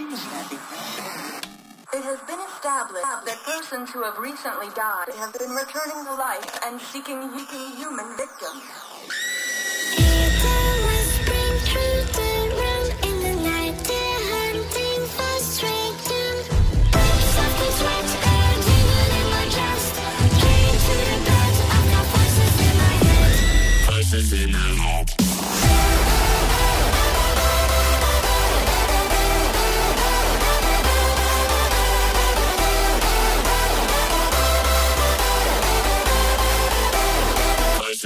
It has been established that persons who have recently died have been returning to life and seeking, human victims.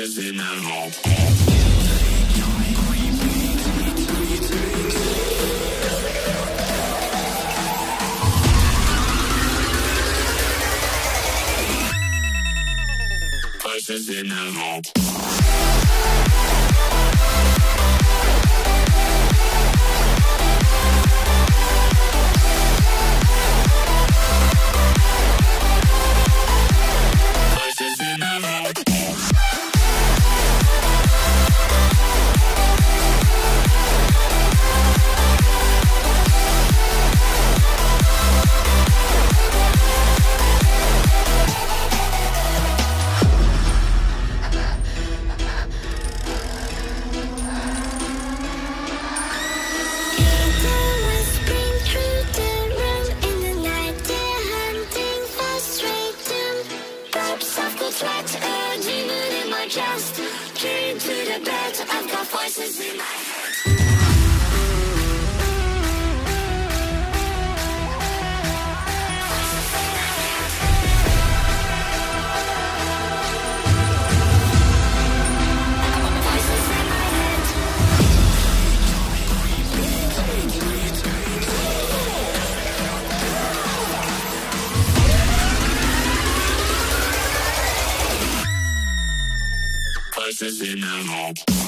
Voices in my head. Voices in my head. Voices in my.